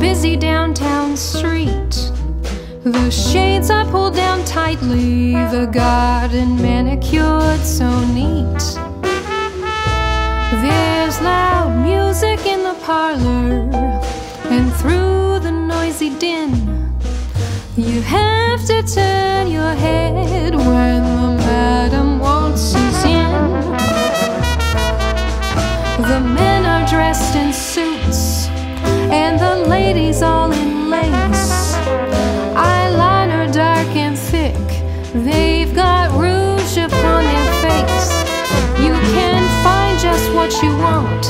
busy downtown street. The shades are pulled down tightly, the garden manicured so neat. There's loud music in the parlor, and through the noisy din, you have to turn your head when the madam waltzes in. The men are dressed in suits, and the ladies all in lace. Eyeliner dark and thick, they've got rouge upon their face. You can find just what you want,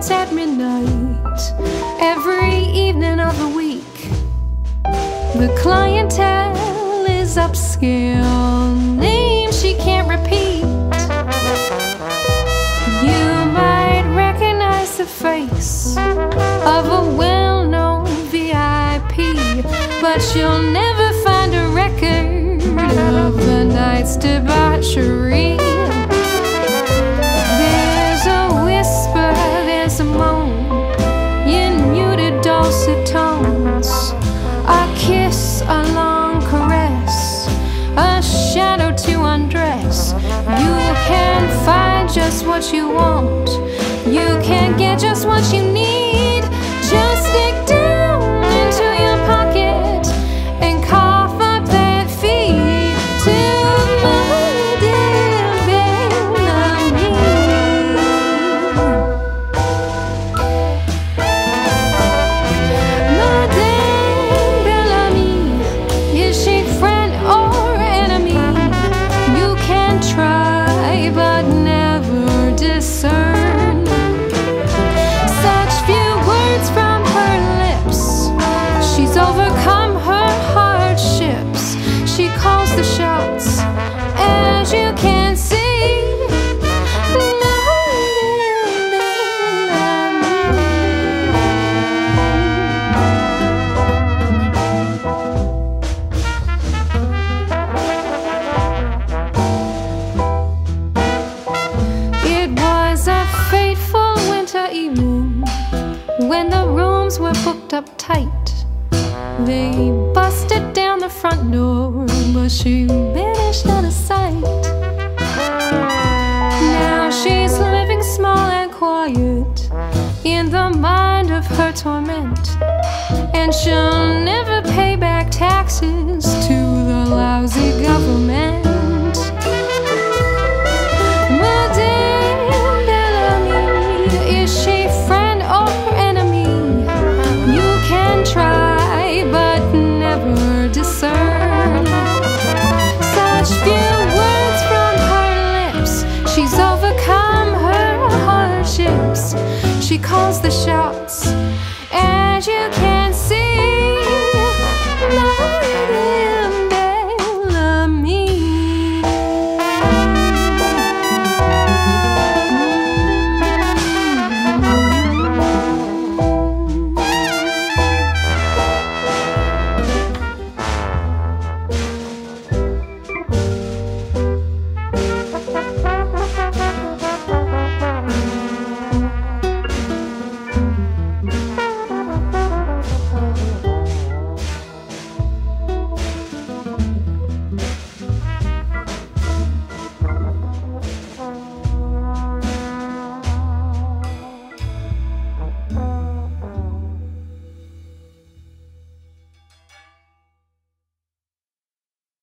party at midnight every evening of the week. The clientele is upscale, names she can't repeat. You might recognize the face of a well known VIP, but you'll never find a record of the night's debauchery. Just what you want, you can't get just what you need. Evening when the rooms were booked up tight. They busted down the front door, but she vanished out of sight. Now she's living small and quiet in the mind of her torment, and she'll never pay back taxes to the lousy government.